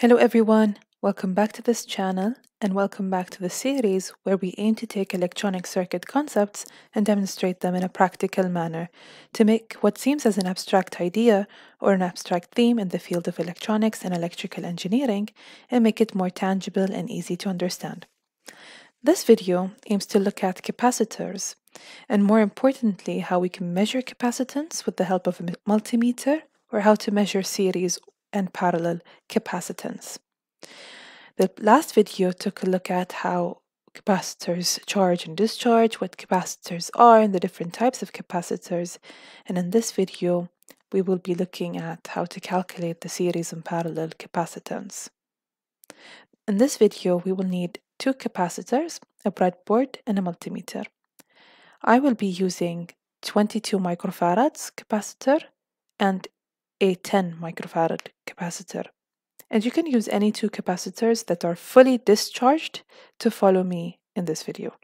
Hello everyone, welcome back to this channel and welcome back to the series where we aim to take electronic circuit concepts and demonstrate them in a practical manner to make what seems as an abstract idea or an abstract theme in the field of electronics and electrical engineering and make it more tangible and easy to understand. This video aims to look at capacitors and more importantly how we can measure capacitance with the help of a multimeter or how to measure series and parallel capacitance. The last video took a look at how capacitors charge and discharge, what capacitors are and the different types of capacitors, and in this video we will be looking at how to calculate the series and parallel capacitance. In this video we will need two capacitors, a breadboard and a multimeter. I will be using 22 microfarads capacitor and a 10 microfarad capacitor. And you can use any two capacitors that are fully discharged to follow me in this video.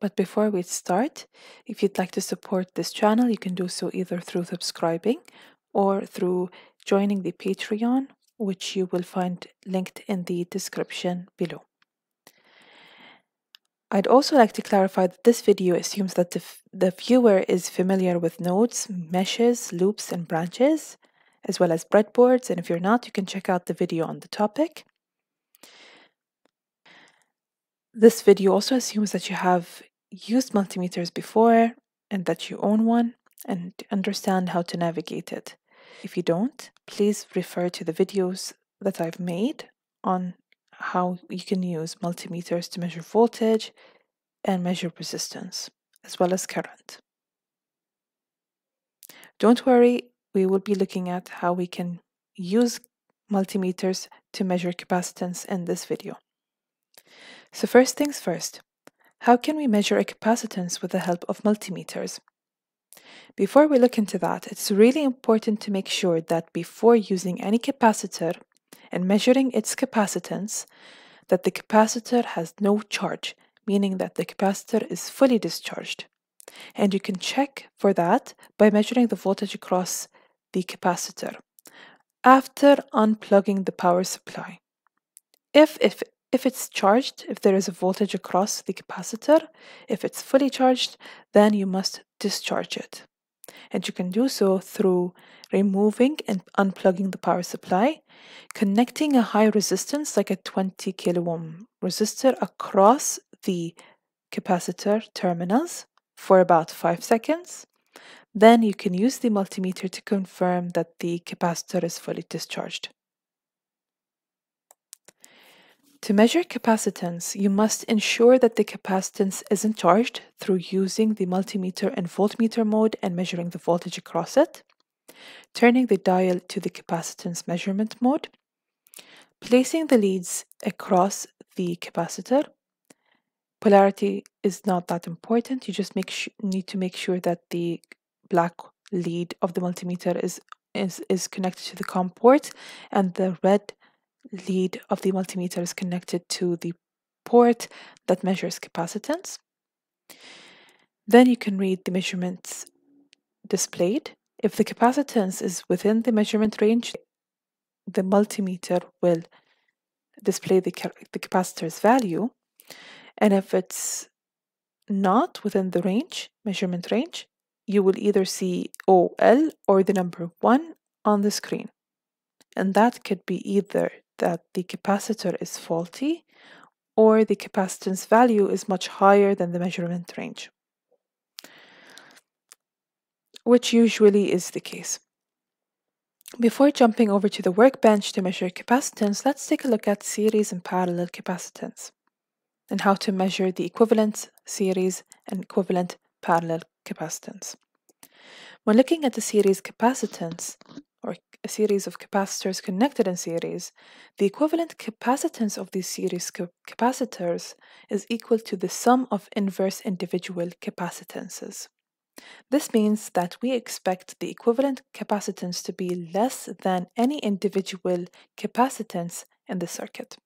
But before we start, if you'd like to support this channel, you can do so either through subscribing or through joining the Patreon, which you will find linked in the description below. I'd also like to clarify that this video assumes that the, the viewer is familiar with nodes, meshes, loops, and branches, as well as breadboards, and if you're not, you can check out the video on the topic. This video also assumes that you have used multimeters before and that you own one and understand how to navigate it. If you don't, please refer to the videos that I've made on how you can use multimeters to measure voltage and measure resistance, as well as current. Don't worry, we will be looking at how we can use multimeters to measure capacitance in this video. So first things first, how can we measure a capacitance with the help of multimeters? Before we look into that, it's really important to make sure that before using any capacitor, and measuring its capacitance that the capacitor has no charge, meaning that the capacitor is fully discharged. And you can check for that by measuring the voltage across the capacitor after unplugging the power supply. If, if, if it's charged, if there is a voltage across the capacitor, if it's fully charged, then you must discharge it. And you can do so through removing and unplugging the power supply, connecting a high resistance like a 20 kilo ohm resistor across the capacitor terminals for about 5 seconds. Then you can use the multimeter to confirm that the capacitor is fully discharged. To measure capacitance, you must ensure that the capacitance isn't charged through using the multimeter in voltmeter mode and measuring the voltage across it, turning the dial to the capacitance measurement mode, placing the leads across the capacitor. Polarity is not that important. You just make need to make sure that the black lead of the multimeter is is is connected to the COM port and the red lead of the multimeter is connected to the port that measures capacitance. Then you can read the measurements displayed. If the capacitance is within the measurement range, the multimeter will display the, the capacitor's value. And if it's not within the range, measurement range, you will either see OL or the number 1 on the screen. And that could be either that the capacitor is faulty or the capacitance value is much higher than the measurement range, which usually is the case. Before jumping over to the workbench to measure capacitance, let's take a look at series and parallel capacitance and how to measure the equivalent series and equivalent parallel capacitance. When looking at the series capacitance, a series of capacitors connected in series, the equivalent capacitance of these series capacitors is equal to the sum of inverse individual capacitances. This means that we expect the equivalent capacitance to be less than any individual capacitance in the circuit.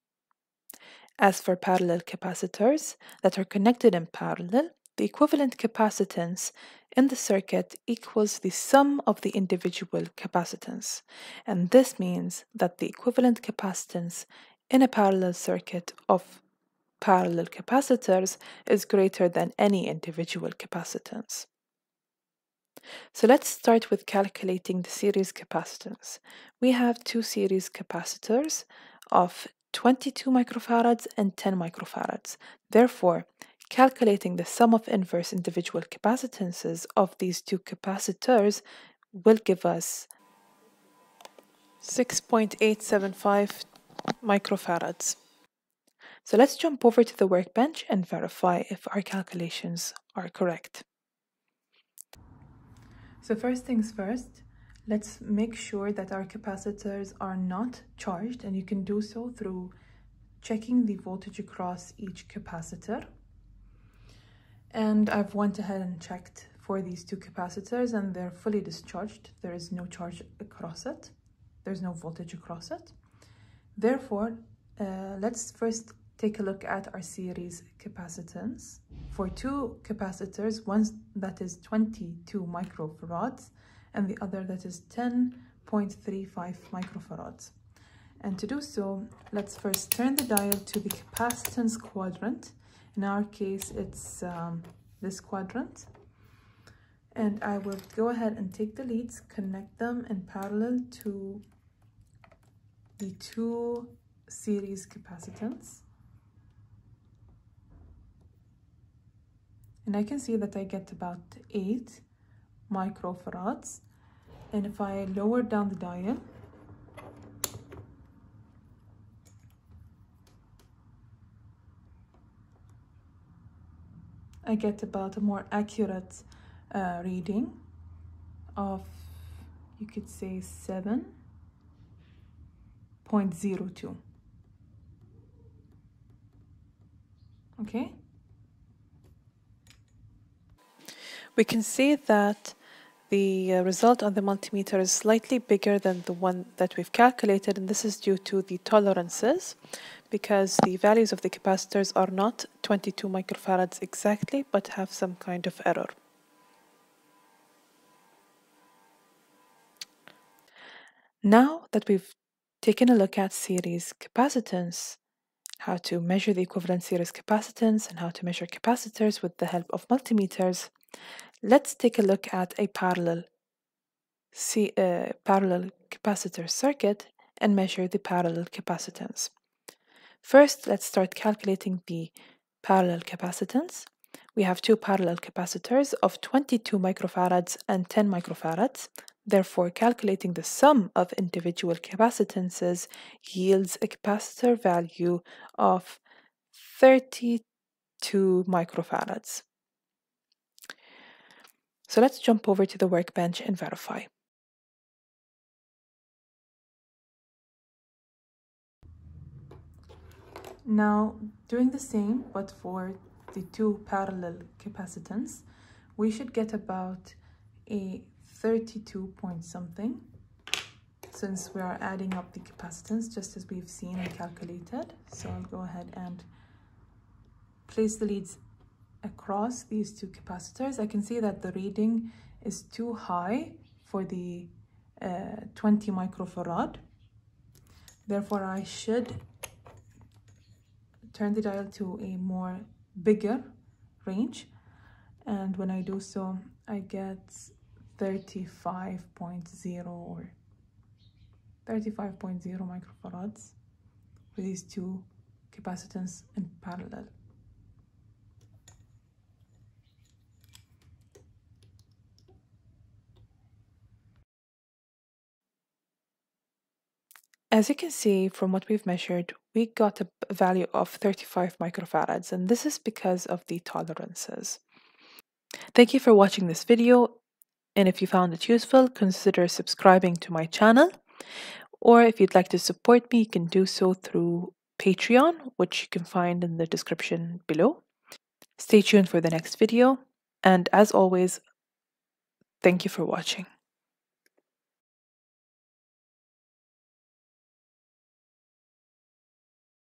As for parallel capacitors that are connected in parallel, the equivalent capacitance in the circuit equals the sum of the individual capacitance. And this means that the equivalent capacitance in a parallel circuit of parallel capacitors is greater than any individual capacitance. So let's start with calculating the series capacitance. We have two series capacitors of 22 microfarads and 10 microfarads. Therefore, calculating the sum of inverse individual capacitances of these two capacitors will give us 6.875 microfarads. So let's jump over to the workbench and verify if our calculations are correct. So first things first, let's make sure that our capacitors are not charged and you can do so through checking the voltage across each capacitor. And I've went ahead and checked for these two capacitors and they're fully discharged. There is no charge across it. There's no voltage across it. Therefore, uh, let's first take a look at our series capacitance for two capacitors, one that is 22 microfarads and the other that is 10.35 microfarads. And to do so, let's first turn the dial to the capacitance quadrant. In our case, it's um, this quadrant. And I will go ahead and take the leads, connect them in parallel to the two series capacitance. and I can see that I get about 8 microfarads and if I lower down the dial I get about a more accurate uh, reading of you could say 7.02 okay? We can see that the uh, result on the multimeter is slightly bigger than the one that we've calculated and this is due to the tolerances because the values of the capacitors are not 22 microfarads exactly but have some kind of error. Now that we've taken a look at series capacitance, how to measure the equivalent series capacitance and how to measure capacitors with the help of multimeters, Let's take a look at a parallel, see, uh, parallel capacitor circuit and measure the parallel capacitance. First, let's start calculating the parallel capacitance. We have two parallel capacitors of 22 microfarads and 10 microfarads. Therefore, calculating the sum of individual capacitances yields a capacitor value of 32 microfarads. So let's jump over to the workbench and verify. Now, doing the same, but for the two parallel capacitance, we should get about a 32 point something since we are adding up the capacitance just as we've seen and calculated. So I'll go ahead and place the leads across these two capacitors, I can see that the reading is too high for the uh, 20 microfarad. Therefore, I should turn the dial to a more bigger range. And when I do so, I get 35.0 or 35.0 microfarads for these two capacitance in parallel. As you can see from what we've measured, we got a value of 35 microfarads, and this is because of the tolerances. Thank you for watching this video, and if you found it useful, consider subscribing to my channel. Or if you'd like to support me, you can do so through Patreon, which you can find in the description below. Stay tuned for the next video, and as always, thank you for watching.